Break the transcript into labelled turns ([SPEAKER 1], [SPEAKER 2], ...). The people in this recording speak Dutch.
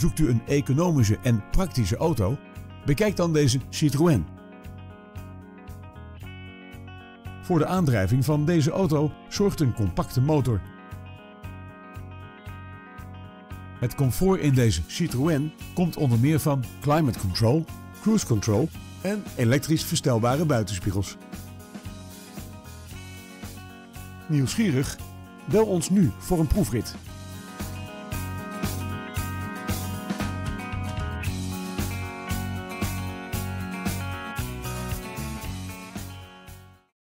[SPEAKER 1] Zoekt u een economische en praktische auto? Bekijk dan deze Citroën. Voor de aandrijving van deze auto zorgt een compacte motor. Het comfort in deze Citroën komt onder meer van climate control, cruise control en elektrisch verstelbare buitenspiegels. Nieuwsgierig? Bel ons nu voor een proefrit.